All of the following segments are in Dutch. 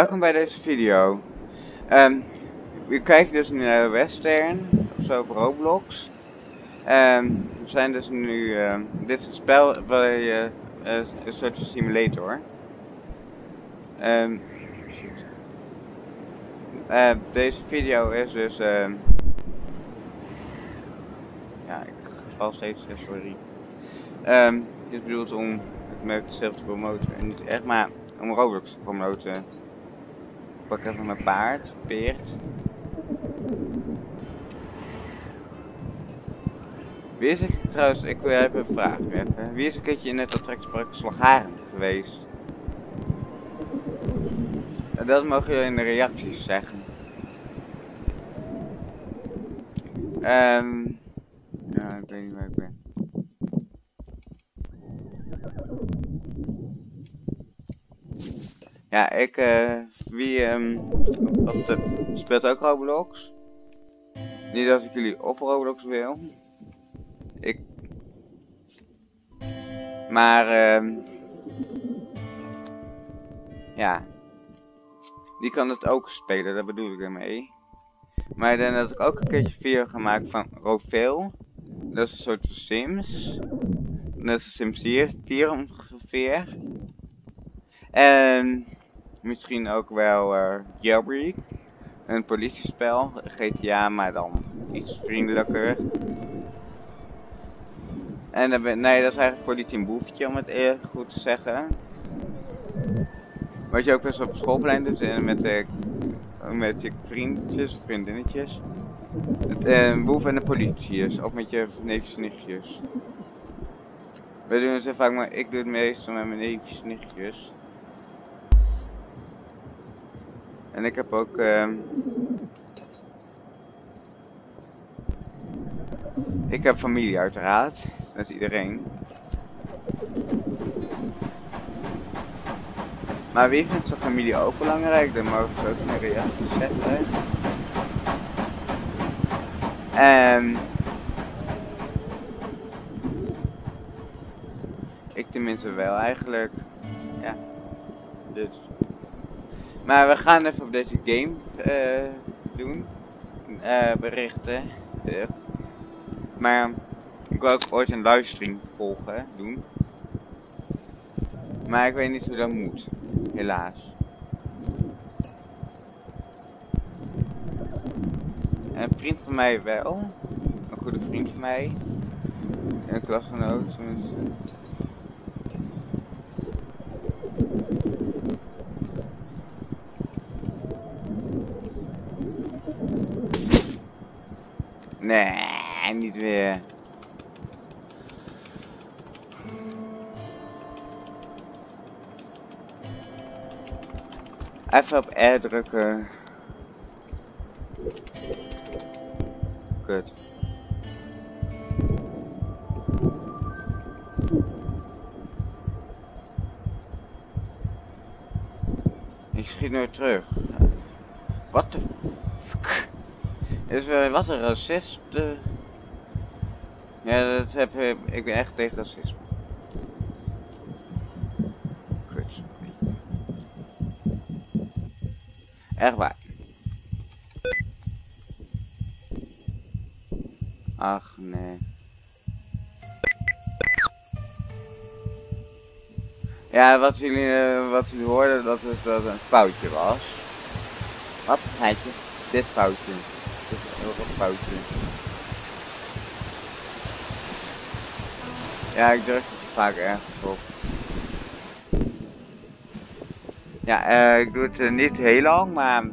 Welkom bij deze video. Ehm, we kijken dus nu naar Western, of zo op Roblox. Ehm, we zijn dus nu, ehm, dit is een spel waar je, eh, een soort simulator. Eh, deze video is dus, ja ik val steeds, sorry. Het is bedoeld om het merk zelf te promoten en niet echt maar om Roblox te promoten. Pak even mijn paard, peert. Wie is ik trouwens, ik wil even een vraag even. Wie is een keertje in het attractiepark Slagharen geweest? En dat mogen jullie in de reacties zeggen. Ehm, ja, ik weet niet waar ik ben. Ja, ik, eh, wie, ehm, op de, speelt ook Roblox? Niet dat ik jullie op Roblox wil. Ik. Maar, ehm, ja. Die kan het ook spelen, dat bedoel ik ermee. Maar denk dat ik ook een keertje video ga maken van Roveel. Dat is een soort van Sims. Is een Sims 4, 4 ongeveer. En misschien ook wel uh, Jailbreak. Een politiespel, GTA, maar dan iets vriendelijker. En dan ben, nee, dat is eigenlijk politie een boefje om het goed te zeggen. Wat je ook best op schoolplein doet en met, de, met je vriendjes vriendinnetjes. Het, uh, boef en de politie of met je neefjes en nichtjes. We doen het vaak, maar ik doe het meestal met mijn neefjes en nichtjes. En ik heb ook... Uh, ik heb familie uiteraard. Net iedereen. Maar wie vindt zijn familie ook belangrijk? Dan mogen we ook in de reacties zetten. En... Ik tenminste wel eigenlijk. Ja. Dus... Maar we gaan even op deze game uh, doen. Uh, berichten. Uh, maar ik wil ook ooit een livestream volgen, doen. Maar ik weet niet hoe dat moet. Helaas. En een vriend van mij wel. Een goede vriend van mij. Een klasgenoot tenminste. Nee, niet weer. Even op R drukken. Kut. Ik schiet nooit terug. Wat de? Is er wat een racist? Ja, dat heb ik. Ik ben echt tegen racisme. Echt waar. Ach nee. Ja, wat jullie, uh, wat jullie hoorden, dat het dat een foutje was. Wat, heitje? Dit foutje. Heel foutje. Ja, ik druk vaak ergens op. Ja, uh, ik doe het uh, niet heel lang, maar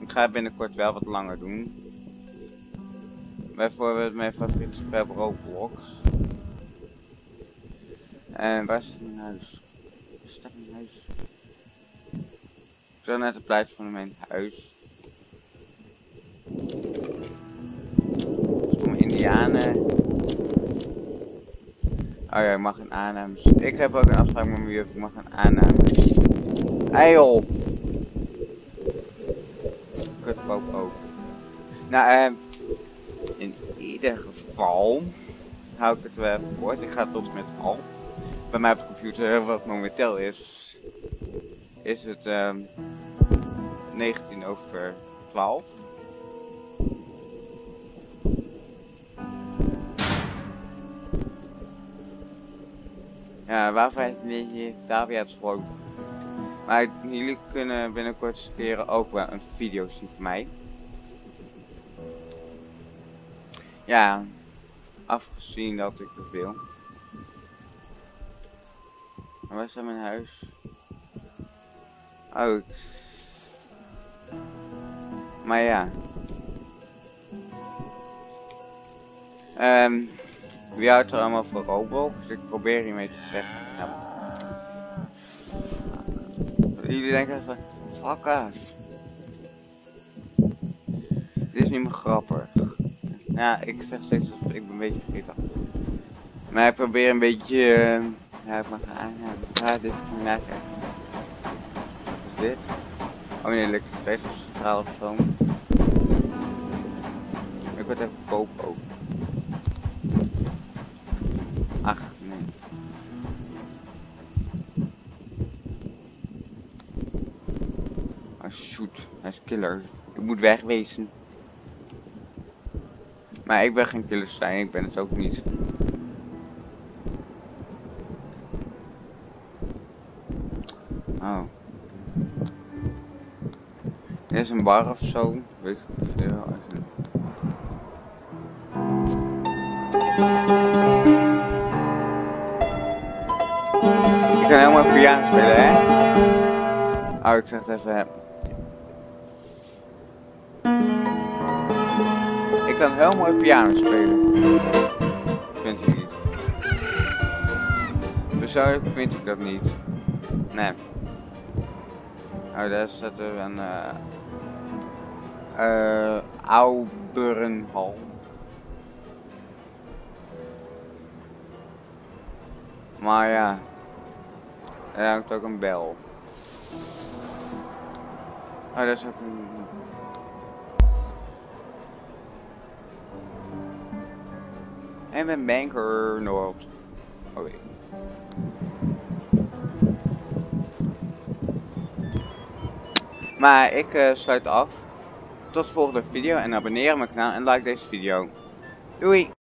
ik ga binnenkort wel wat langer doen. Bijvoorbeeld mijn favoriete spel. En waar is mijn huis? Waar staat mijn huis? Ik zag net het plaatje van mijn huis. Indianen. Oh ja, ik mag een aannames. Ik heb ook een afspraak met mijn juf, ik mag een aannames. Eil! Ook. Nou, eh, in ieder geval hou ik het wel even kort. Ik ga tot met al. Bij mij op de computer, wat momenteel is, is het, um, 19 over 12. Ja, waarvoor heeft Davia gesproken? Maar jullie kunnen binnenkort keren ook wel een video zien van mij. Ja, afgezien dat ik het wil. Waar is mijn huis? Oh. Maar ja. Um, wie houdt er allemaal voor Roblox? Ik probeer hiermee te zeggen. Ja. Jullie denken van, fuck us. Dit is niet meer grappig. Ja, ik zeg steeds, ik ben een beetje vergeten. Maar ik probeer een beetje... Uh, ja, ik mag aan. Ja, dit is. Wat is dit? Oh nee, lekker op centrale stroom. Ik word even wegwezen. Maar ik ben geen zijn, ik ben het ook niet. Oh. Is een bar of zo, weet ik veel. Ik kan helemaal piano spelen, hè? Oh, ik zeg het even. Kan heel mooi piano spelen. Vind ik niet. Persoonlijk vind ik dat niet. Nee. Oh, daar staat er een uh, uh, Auberenhal. Maar ja, er hangt ook een bel. Oh, daar staat een... En een banker Noord. Oh. Maar ik uh, sluit af. Tot de volgende video en abonneer op mijn kanaal en like deze video. Doei!